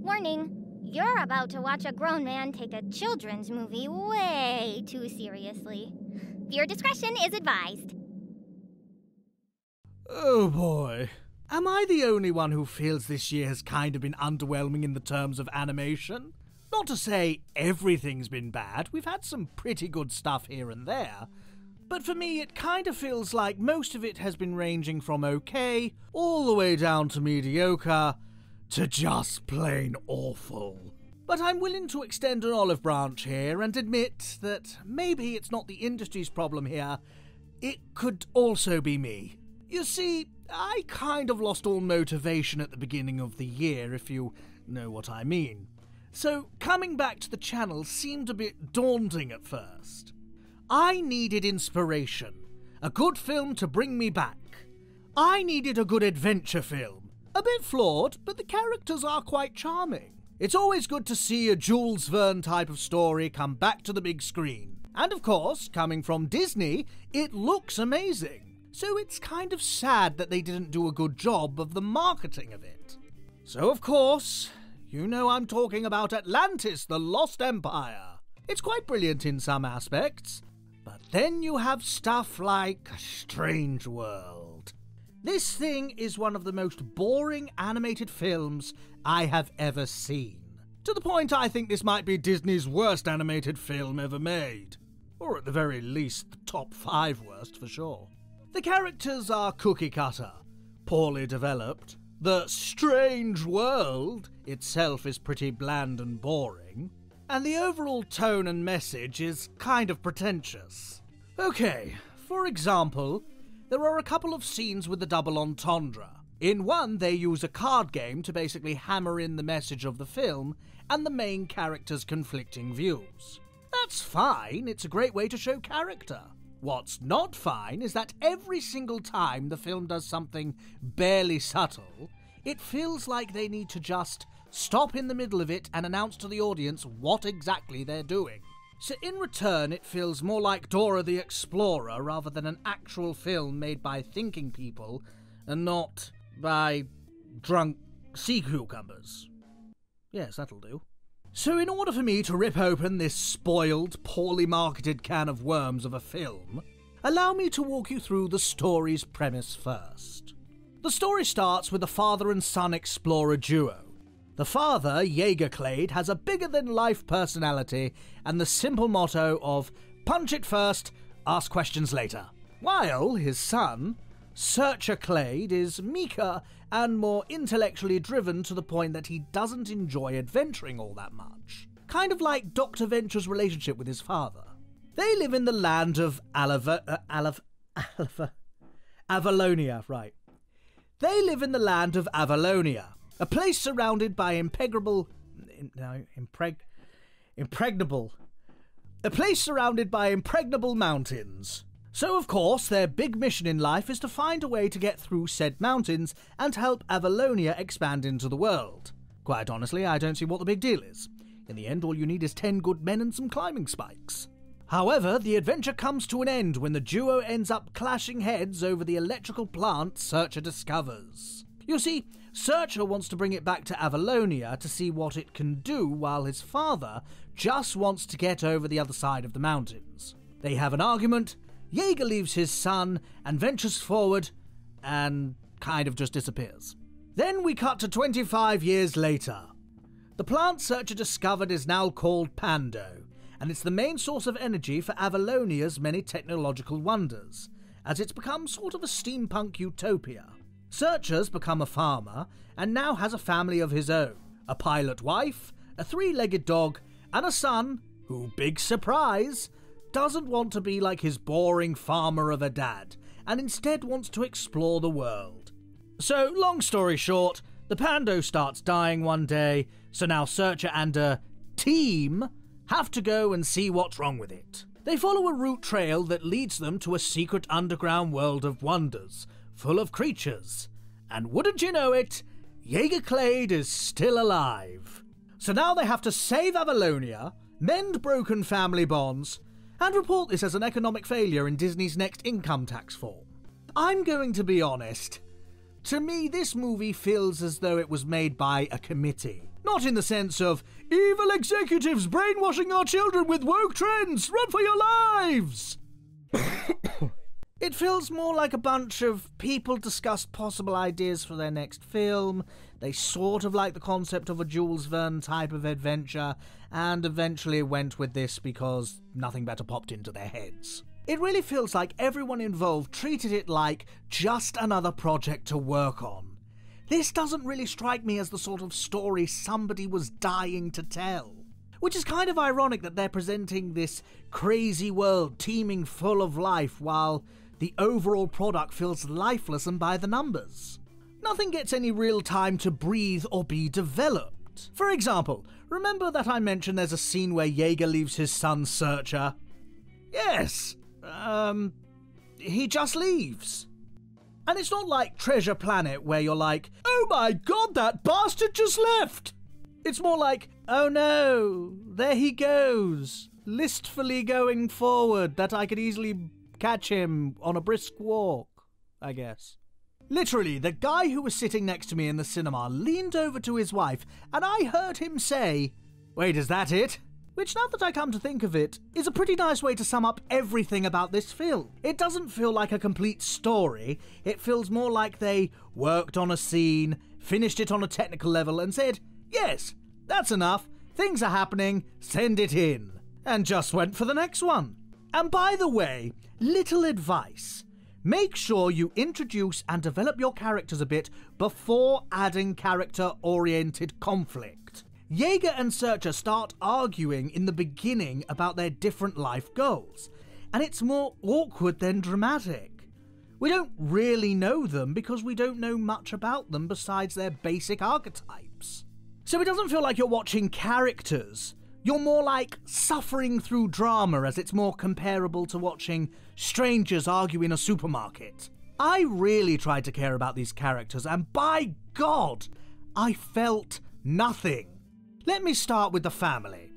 Warning. You're about to watch a grown man take a children's movie way too seriously. Viewer discretion is advised. Oh boy. Am I the only one who feels this year has kind of been underwhelming in the terms of animation? Not to say everything's been bad, we've had some pretty good stuff here and there. But for me, it kind of feels like most of it has been ranging from okay, all the way down to mediocre, to just plain awful. But I'm willing to extend an olive branch here and admit that maybe it's not the industry's problem here, it could also be me. You see, I kind of lost all motivation at the beginning of the year, if you know what I mean. So coming back to the channel seemed a bit daunting at first. I needed inspiration, a good film to bring me back. I needed a good adventure film a bit flawed, but the characters are quite charming. It's always good to see a Jules Verne type of story come back to the big screen. And of course, coming from Disney, it looks amazing. So it's kind of sad that they didn't do a good job of the marketing of it. So, of course, you know I'm talking about Atlantis, the Lost Empire. It's quite brilliant in some aspects, then you have stuff like Strange World. This thing is one of the most boring animated films I have ever seen. To the point I think this might be Disney's worst animated film ever made. Or at the very least, the top five worst for sure. The characters are cookie cutter, poorly developed. The strange world itself is pretty bland and boring. And the overall tone and message is kind of pretentious. Okay, for example, there are a couple of scenes with the double entendre. In one, they use a card game to basically hammer in the message of the film and the main character's conflicting views. That's fine, it's a great way to show character. What's not fine is that every single time the film does something barely subtle, it feels like they need to just stop in the middle of it and announce to the audience what exactly they're doing. So, in return, it feels more like Dora the Explorer rather than an actual film made by thinking people and not by drunk sea cucumbers. Yes, that'll do. So, in order for me to rip open this spoiled, poorly marketed can of worms of a film, allow me to walk you through the story's premise first. The story starts with a father and son explorer duo the father, Jaeger Clade, has a bigger than life personality and the simple motto of punch it first, ask questions later. While his son, Searcher Clade, is meeker and more intellectually driven to the point that he doesn't enjoy adventuring all that much. Kind of like Dr. Venture's relationship with his father. They live in the land of Alava, uh, Alav, Alava, Avalonia, right. They live in the land of Avalonia, a place surrounded by impenetrable, no, impreg, impregnable, a place surrounded by impregnable mountains. So, of course, their big mission in life is to find a way to get through said mountains and help Avalonia expand into the world. Quite honestly, I don't see what the big deal is. In the end, all you need is ten good men and some climbing spikes. However, the adventure comes to an end when the duo ends up clashing heads over the electrical plant Searcher discovers. You see, Searcher wants to bring it back to Avalonia to see what it can do, while his father just wants to get over the other side of the mountains. They have an argument, Jaeger leaves his son and ventures forward and kind of just disappears. Then we cut to 25 years later. The plant Searcher discovered is now called Pando, and it's the main source of energy for Avalonia's many technological wonders, as it's become sort of a steampunk utopia. Searcher's become a farmer and now has a family of his own a pilot wife, a three legged dog, and a son who, big surprise, doesn't want to be like his boring farmer of a dad and instead wants to explore the world. So, long story short, the Pando starts dying one day, so now Searcher and a team have to go and see what's wrong with it. They follow a route trail that leads them to a secret underground world of wonders, full of creatures. And wouldn't you know it, Jaeger Clade is still alive. So now they have to save Avalonia, mend broken family bonds, and report this as an economic failure in Disney's next income tax form. I'm going to be honest. To me, this movie feels as though it was made by a committee. Not in the sense of evil executives brainwashing our children with woke trends, run for your lives! It feels more like a bunch of people discussed possible ideas for their next film. They sort of like the concept of a Jules Verne type of adventure, and eventually went with this because nothing better popped into their heads. It really feels like everyone involved treated it like just another project to work on. This doesn't really strike me as the sort of story somebody was dying to tell. Which is kind of ironic that they're presenting this crazy world teeming full of life while the overall product feels lifeless and by the numbers. Nothing gets any real time to breathe or be developed. For example, remember that I mentioned there's a scene where Jaeger leaves his son Searcher? Yes. Um, he just leaves. And it's not like Treasure Planet where you're like, oh my god, that bastard just left! It's more like, oh no, there he goes, listfully going forward that I could easily catch him on a brisk walk, I guess. Literally, the guy who was sitting next to me in the cinema leaned over to his wife, and I heard him say, Wait, is that it? Which, now that I come to think of it, is a pretty nice way to sum up everything about this film. It doesn't feel like a complete story, it feels more like they worked on a scene, finished it on a technical level, and said, Yes, that's enough, things are happening, send it in. And just went for the next one. And by the way, little advice. Make sure you introduce and develop your characters a bit before adding character oriented conflict. Jaeger and Searcher start arguing in the beginning about their different life goals, and it's more awkward than dramatic. We don't really know them because we don't know much about them besides their basic archetypes. So it doesn't feel like you're watching characters, you're more like suffering through drama as it's more comparable to watching strangers argue in a supermarket. I really tried to care about these characters, and by God, I felt nothing. Let me start with the family.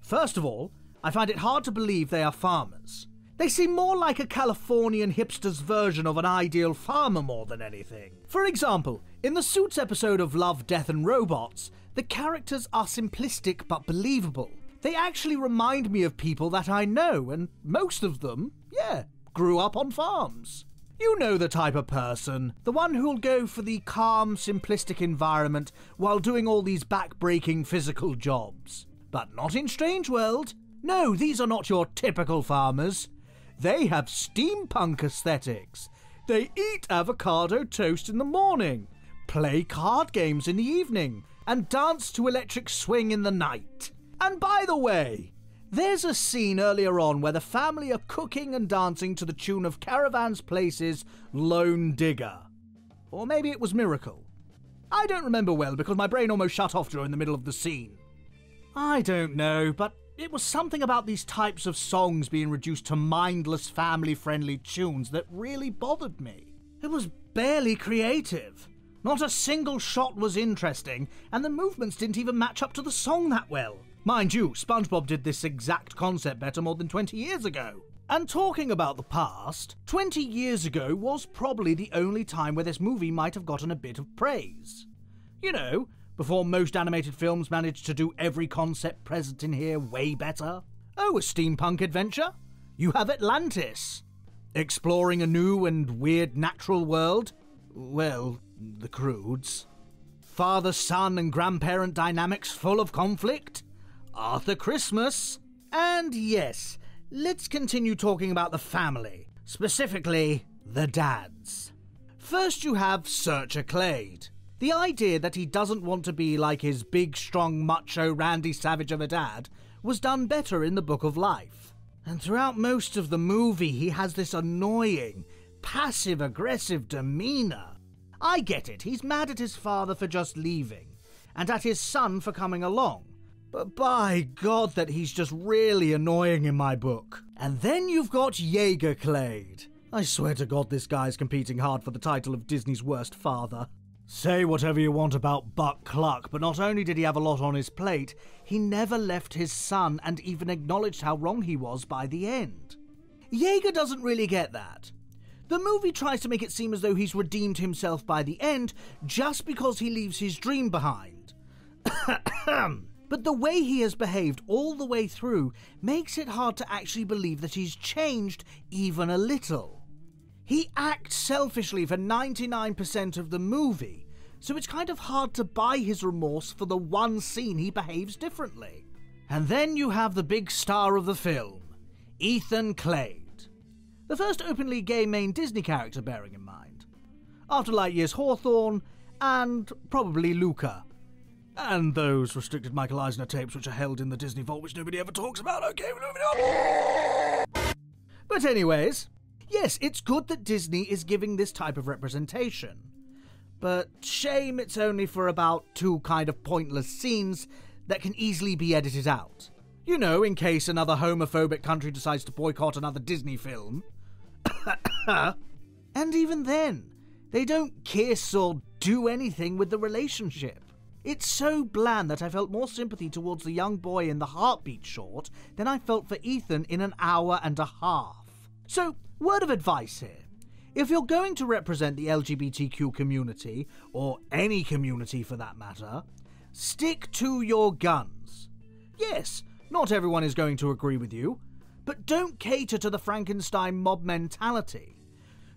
First of all, I find it hard to believe they are farmers. They seem more like a Californian hipster's version of an ideal farmer more than anything. For example, in the Suits episode of Love, Death and Robots, the characters are simplistic but believable. They actually remind me of people that I know, and most of them, yeah, grew up on farms. You know the type of person, the one who'll go for the calm, simplistic environment while doing all these back-breaking physical jobs. But not in Strange World. No, these are not your typical farmers. They have steampunk aesthetics. They eat avocado toast in the morning, play card games in the evening, and dance to electric swing in the night. And by the way, there's a scene earlier on where the family are cooking and dancing to the tune of Caravan Palace's Lone Digger. Or maybe it was Miracle. I don't remember well because my brain almost shut off during the middle of the scene. I don't know, but it was something about these types of songs being reduced to mindless family friendly tunes that really bothered me. It was barely creative. Not a single shot was interesting, and the movements didn't even match up to the song that well. Mind you, SpongeBob did this exact concept better more than 20 years ago. And talking about the past, 20 years ago was probably the only time where this movie might have gotten a bit of praise. You know, before most animated films managed to do every concept present in here way better. Oh, a steampunk adventure? You have Atlantis. Exploring a new and weird natural world? Well, the Croods. Father son and grandparent dynamics full of conflict? Arthur Christmas. And yes, let's continue talking about the family, specifically the dads. First, you have Searcher Clade. The idea that he doesn't want to be like his big, strong, macho Randy Savage of a dad was done better in the Book of Life. And throughout most of the movie, he has this annoying, passive aggressive demeanour. I get it, he's mad at his father for just leaving, and at his son for coming along. But by God, that he's just really annoying in my book. And then you've got Jaeger Clade. I swear to God, this guy's competing hard for the title of Disney's worst father. Say whatever you want about Buck Cluck, but not only did he have a lot on his plate, he never left his son and even acknowledged how wrong he was by the end. Jaeger doesn't really get that. The movie tries to make it seem as though he's redeemed himself by the end just because he leaves his dream behind. but the way he has behaved all the way through makes it hard to actually believe that he's changed even a little. He acts selfishly for 99% of the movie, so it's kind of hard to buy his remorse for the one scene he behaves differently. And then you have the big star of the film, Ethan Clade. The first openly gay main Disney character, bearing in mind. After Lightyear's Hawthorne, and probably Luca. And those restricted Michael Eisner tapes which are held in the Disney vault, which nobody ever talks about. Okay, moving on. But, anyways, yes, it's good that Disney is giving this type of representation. But shame it's only for about two kind of pointless scenes that can easily be edited out. You know, in case another homophobic country decides to boycott another Disney film. and even then, they don't kiss or do anything with the relationship. It's so bland that I felt more sympathy towards the young boy in the Heartbeat short than I felt for Ethan in an hour and a half. So, word of advice here. If you're going to represent the LGBTQ community, or any community for that matter, stick to your guns. Yes, not everyone is going to agree with you, but don't cater to the Frankenstein mob mentality.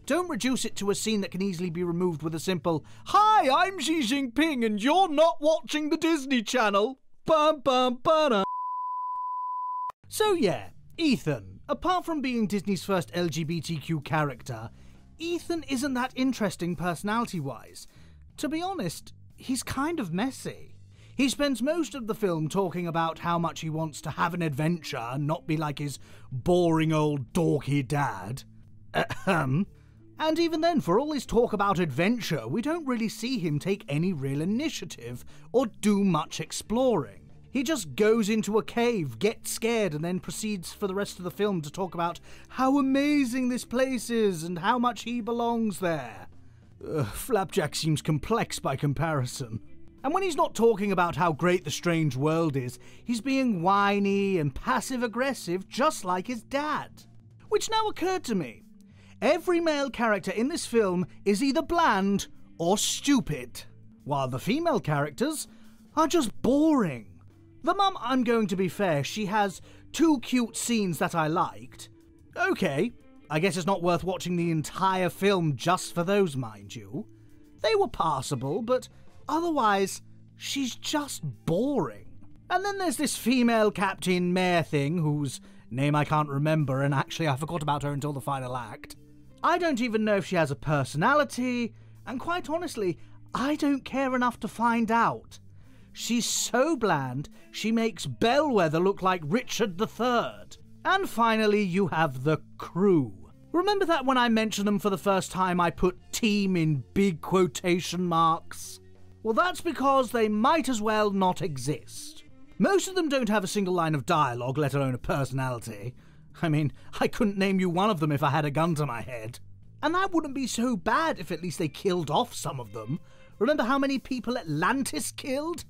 Don't reduce it to a scene that can easily be removed with a simple, Hi, I'm Xi Jinping and you're not watching the Disney Channel. Bum bum. So, yeah, Ethan, apart from being Disney's first LGBTQ character, Ethan isn't that interesting personality wise. To be honest, he's kind of messy. He spends most of the film talking about how much he wants to have an adventure and not be like his boring old dorky dad. Ahem. And even then, for all his talk about adventure, we don't really see him take any real initiative or do much exploring. He just goes into a cave, gets scared, and then proceeds for the rest of the film to talk about how amazing this place is and how much he belongs there. Ugh, Flapjack seems complex by comparison. And when he's not talking about how great the strange world is, he's being whiny and passive aggressive just like his dad. Which now occurred to me. Every male character in this film is either bland or stupid, while the female characters are just boring. The mum, I'm going to be fair, she has two cute scenes that I liked. Okay, I guess it's not worth watching the entire film just for those, mind you. They were passable, but Otherwise, she's just boring. And then there's this female Captain Mare thing, whose name I can't remember, and actually I forgot about her until the final act. I don't even know if she has a personality, and quite honestly, I don't care enough to find out. She's so bland, she makes Bellwether look like Richard III. And finally, you have the crew. Remember that when I mentioned them for the first time, I put team in big quotation marks? Well, that's because they might as well not exist. Most of them don't have a single line of dialogue, let alone a personality. I mean, I couldn't name you one of them if I had a gun to my head. And that wouldn't be so bad if at least they killed off some of them. Remember how many people Atlantis killed?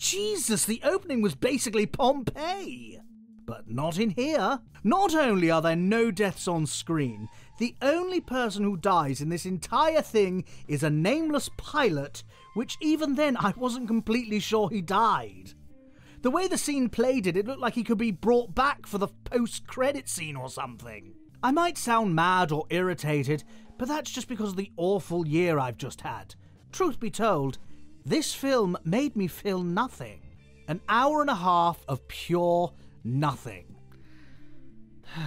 Jesus, the opening was basically Pompeii. But not in here. Not only are there no deaths on screen, the only person who dies in this entire thing is a nameless pilot which even then I wasn't completely sure he died. The way the scene played it, it looked like he could be brought back for the post credit scene or something. I might sound mad or irritated, but that's just because of the awful year I've just had. Truth be told, this film made me feel nothing. An hour and a half of pure nothing.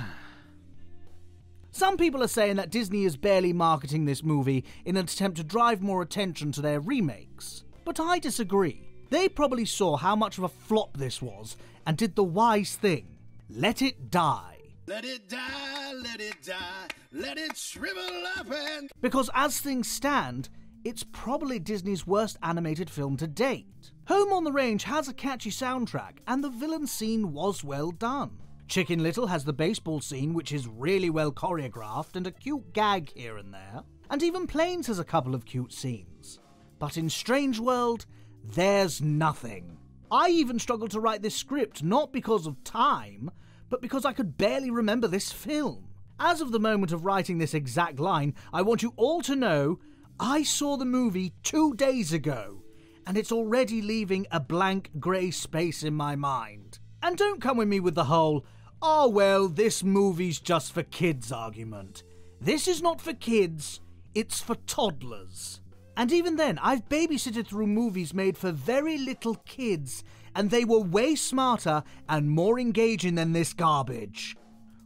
Some people are saying that Disney is barely marketing this movie in an attempt to drive more attention to their remakes. But I disagree. They probably saw how much of a flop this was and did the wise thing let it die. Let it die, let it die, let it shrivel up and. Because as things stand, it's probably Disney's worst animated film to date. Home on the Range has a catchy soundtrack, and the villain scene was well done. Chicken Little has the baseball scene, which is really well choreographed, and a cute gag here and there. And even Planes has a couple of cute scenes. But in Strange World, there's nothing. I even struggled to write this script not because of time, but because I could barely remember this film. As of the moment of writing this exact line, I want you all to know I saw the movie two days ago, and it's already leaving a blank grey space in my mind. And don't come with me with the whole, oh well, this movie's just for kids argument. This is not for kids, it's for toddlers. And even then, I've babysitted through movies made for very little kids, and they were way smarter and more engaging than this garbage.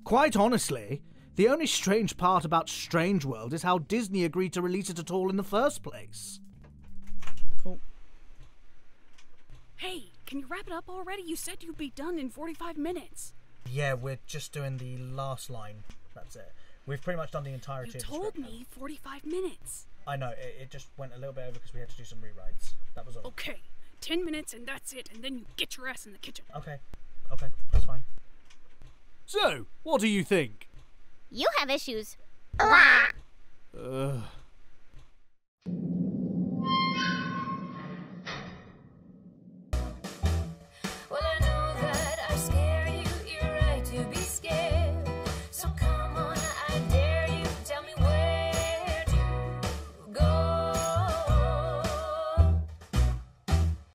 Quite honestly, the only strange part about Strange World is how Disney agreed to release it at all in the first place. Oh. Hey, can you wrap it up already? You said you'd be done in 45 minutes. Yeah, we're just doing the last line. That's it. We've pretty much done the entirety You of the told me 45 minutes. I know, it, it just went a little bit over because we had to do some rewrites. That was all. Okay, 10 minutes and that's it, and then you get your ass in the kitchen. Okay. Okay, that's fine. So, what do you think? You have issues. Ugh.